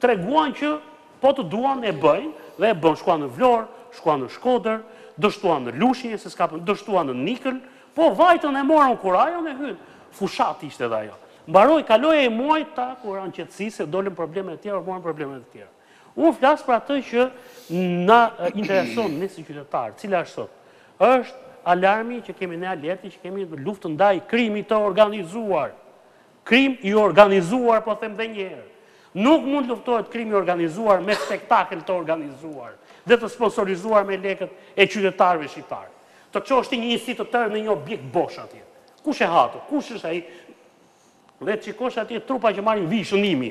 Treguan që po të duan e bëjnë dhe e bënë, shkuan në Vlorë, shkuan në Shkodër, dështuan në Lushnje, se s'kap, dështuan në Niklë, po vajtën e morën kurajon e hynë. Fushatë ishte edhe ajo. Mbaroi, kaloi ai muaj, ta, kur ra në qetësi, se dolën probleme të tjera, u morën probleme të tjera. Unë flas për atë që na intereson ne si qytetarë, cila është sot? Është alarmi që kemi ne, alerti që kemi, luftë ndaj krimit të organizuar. Krimi i organizuar po them dhe një herë, nuk mund luftohet krimi i organizuar me spektakël të organizuar dhe të sponsorizuar me lekët e qytetarëve shqiptarë. Të çosh ti një ushtri të tërë në një objekt bosh atje. Kush e ha atë? Kush është ai? Dhe të shikosh atje trupa që marrin vijë shënimi.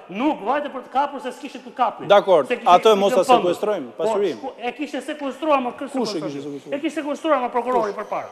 Nuk vajte për të kapur se s'kishte ç'të kapni. Dakord, atë mos ta sekuestrojmë pasurinë. E kishte sekuestruar më. Kush e kishte sekuestruar? E kishte sekuestruar më prokurori përpara.